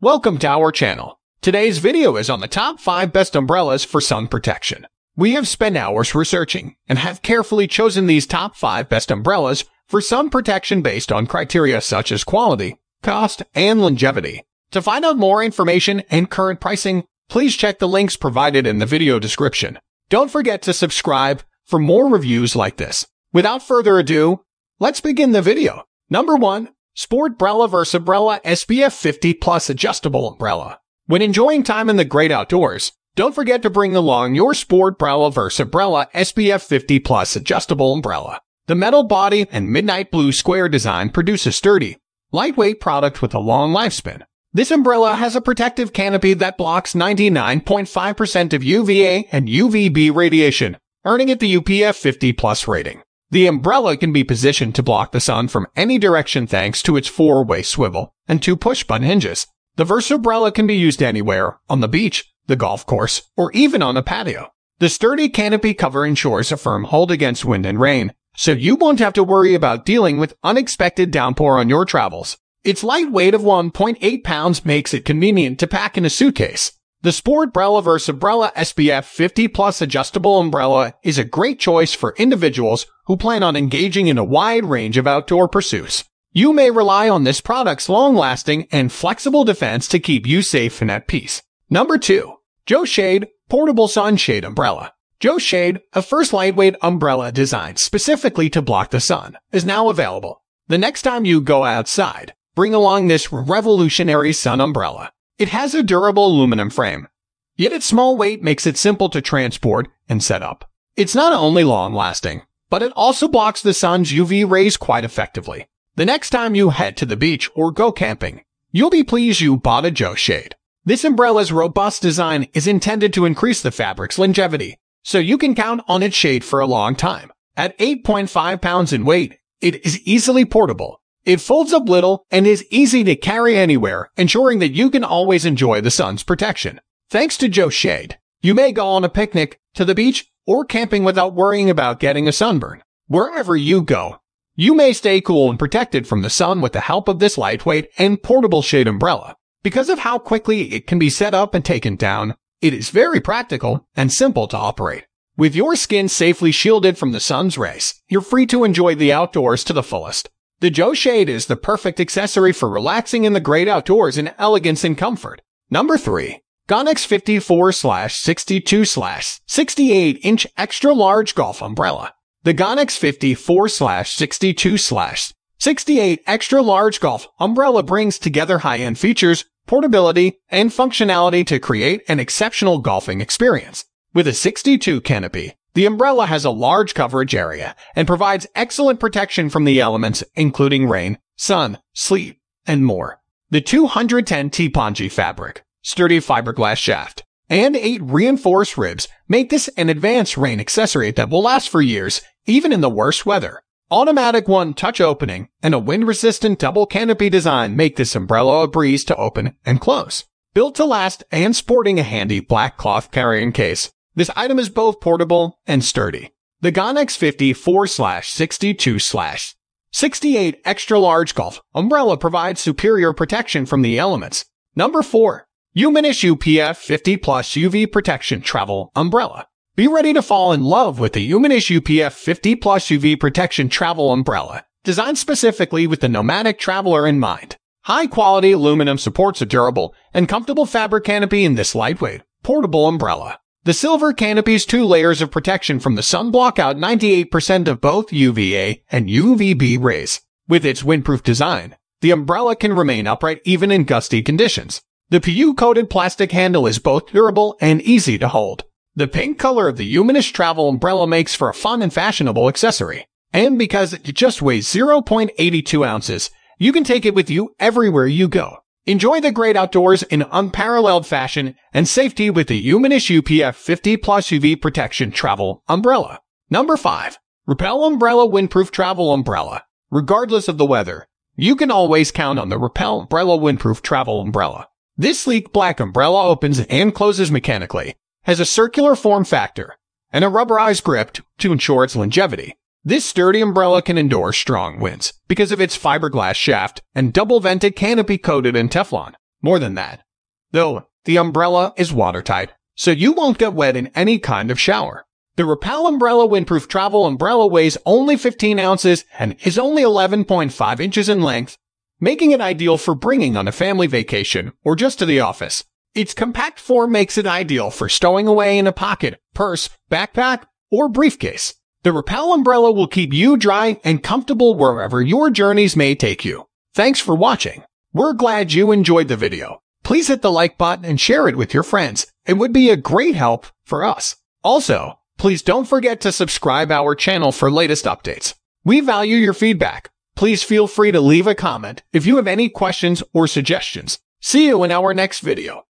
Welcome to our channel. Today's video is on the top 5 best umbrellas for sun protection. We have spent hours researching and have carefully chosen these top 5 best umbrellas for sun protection based on criteria such as quality, cost, and longevity. To find out more information and current pricing, please check the links provided in the video description. Don't forget to subscribe for more reviews like this. Without further ado, let's begin the video. Number 1. Sportbrella Versabrella SPF 50 Plus Adjustable Umbrella. When enjoying time in the great outdoors, don't forget to bring along your Sport Brella Sportbrella Versabrella SPF 50 Plus Adjustable Umbrella. The metal body and midnight blue square design produce a sturdy, lightweight product with a long lifespan. This umbrella has a protective canopy that blocks 99.5% of UVA and UVB radiation, earning it the UPF 50 plus rating. The umbrella can be positioned to block the sun from any direction thanks to its four-way swivel and two push-button hinges. The Versabrella can be used anywhere, on the beach, the golf course, or even on a patio. The sturdy canopy cover ensures a firm hold against wind and rain, so you won't have to worry about dealing with unexpected downpour on your travels. Its light weight of 1.8 pounds makes it convenient to pack in a suitcase. The Sport Sportbrella Versabrella SPF 50 Plus adjustable umbrella is a great choice for individuals who plan on engaging in a wide range of outdoor pursuits. You may rely on this product's long-lasting and flexible defense to keep you safe and at peace. Number 2. Joe Shade Portable Sunshade Umbrella. Joe Shade, a first lightweight umbrella designed specifically to block the sun, is now available. The next time you go outside, bring along this revolutionary sun umbrella. It has a durable aluminum frame, yet its small weight makes it simple to transport and set up. It's not only long lasting, but it also blocks the sun's UV rays quite effectively. The next time you head to the beach or go camping, you'll be pleased you bought a Joe Shade. This umbrella's robust design is intended to increase the fabric's longevity, so you can count on its shade for a long time. At 8.5 pounds in weight, it is easily portable it folds up little and is easy to carry anywhere, ensuring that you can always enjoy the sun's protection. Thanks to Joe Shade, you may go on a picnic, to the beach, or camping without worrying about getting a sunburn. Wherever you go, you may stay cool and protected from the sun with the help of this lightweight and portable shade umbrella. Because of how quickly it can be set up and taken down, it is very practical and simple to operate. With your skin safely shielded from the sun's rays, you're free to enjoy the outdoors to the fullest. The Joe Shade is the perfect accessory for relaxing in the great outdoors in elegance and comfort. Number 3. Gonex 54-62-68 inch extra large golf umbrella. The Gonex 54-62-68 extra large golf umbrella brings together high-end features, portability, and functionality to create an exceptional golfing experience. With a 62 canopy, the umbrella has a large coverage area and provides excellent protection from the elements, including rain, sun, sleet, and more. The 210 T-Pongee fabric, sturdy fiberglass shaft, and eight reinforced ribs make this an advanced rain accessory that will last for years, even in the worst weather. Automatic one-touch opening and a wind-resistant double canopy design make this umbrella a breeze to open and close. Built to last and sporting a handy black cloth carrying case, this item is both portable and sturdy. The Gonex 50 4-62 68 extra large golf umbrella provides superior protection from the elements. Number 4. Umenice UPF 50 plus UV protection travel umbrella. Be ready to fall in love with the Umenice UPF 50 plus UV protection travel umbrella, designed specifically with the nomadic traveler in mind. High quality aluminum supports a durable and comfortable fabric canopy in this lightweight, portable umbrella. The silver canopy's two layers of protection from the sun block out 98% of both UVA and UVB rays. With its windproof design, the umbrella can remain upright even in gusty conditions. The PU-coated plastic handle is both durable and easy to hold. The pink color of the Umenice travel umbrella makes for a fun and fashionable accessory. And because it just weighs 0.82 ounces, you can take it with you everywhere you go. Enjoy the great outdoors in unparalleled fashion and safety with the Umenice UPF 50 plus UV protection travel umbrella. Number 5. Repel Umbrella Windproof Travel Umbrella. Regardless of the weather, you can always count on the Repel Umbrella Windproof Travel Umbrella. This sleek black umbrella opens and closes mechanically, has a circular form factor, and a rubberized grip to ensure its longevity. This sturdy umbrella can endure strong winds because of its fiberglass shaft and double vented canopy coated in Teflon. More than that, though, the umbrella is watertight, so you won't get wet in any kind of shower. The Repel Umbrella Windproof Travel Umbrella weighs only 15 ounces and is only 11.5 inches in length, making it ideal for bringing on a family vacation or just to the office. Its compact form makes it ideal for stowing away in a pocket, purse, backpack, or briefcase. The Repel umbrella will keep you dry and comfortable wherever your journeys may take you. Thanks for watching. We're glad you enjoyed the video. Please hit the like button and share it with your friends. It would be a great help for us. Also, Please don't forget to subscribe our channel for latest updates. We value your feedback. Please feel free to leave a comment if you have any questions or suggestions. See you in our next video.